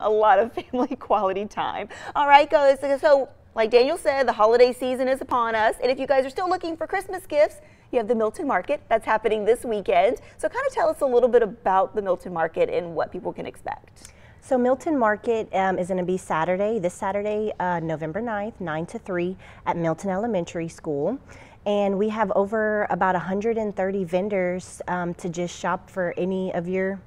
a lot of family quality time. All right, guys. So, like Daniel said, the holiday season is upon us. And if you guys are still looking for Christmas gifts, you have the Milton Market that's happening this weekend. So, kind of tell us a little bit about the Milton Market and what people can expect. So Milton Market um, is going to be Saturday, this Saturday, uh, November 9th, 9 to 3 at Milton Elementary School. And we have over about 130 vendors um, to just shop for any of your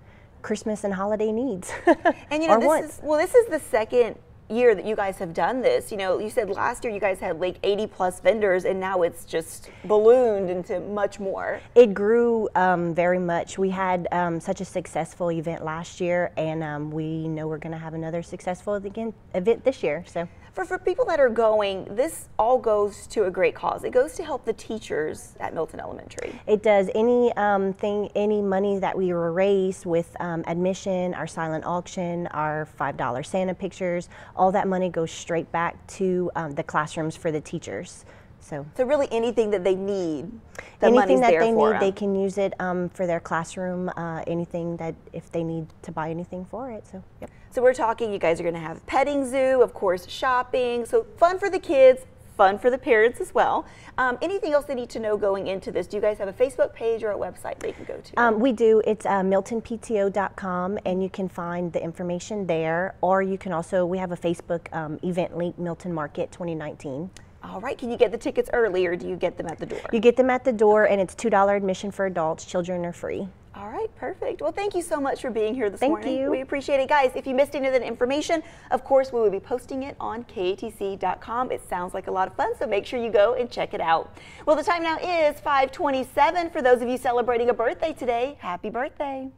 Christmas and holiday needs. and you know, this is well, this is the second year that you guys have done this. You know, you said last year you guys had like 80 plus vendors, and now it's just ballooned into much more. It grew um, very much. We had um, such a successful event last year, and um, we know we're going to have another successful event this year. So for, for people that are going, this all goes to a great cause. It goes to help the teachers at Milton Elementary. It does. Any um, thing, any money that we raise with um, admission, our silent auction, our $5 Santa pictures, all that money goes straight back to um, the classrooms for the teachers. So, so really anything that they need, the anything that they need, them. they can use it um, for their classroom. Uh, anything that if they need to buy anything for it. So, yep. So we're talking. You guys are going to have petting zoo, of course, shopping. So fun for the kids, fun for the parents as well. Um, anything else they need to know going into this? Do you guys have a Facebook page or a website they can go to? Um, we do. It's uh, miltonpto.com, and you can find the information there. Or you can also, we have a Facebook um, event link, Milton Market 2019. All right, can you get the tickets early or do you get them at the door? You get them at the door and it's $2 admission for adults. Children are free. All right, perfect. Well, thank you so much for being here this thank morning. Thank you. We appreciate it. Guys, if you missed any of that information, of course, we will be posting it on KATC.com. It sounds like a lot of fun, so make sure you go and check it out. Well, the time now is 527. For those of you celebrating a birthday today, happy birthday.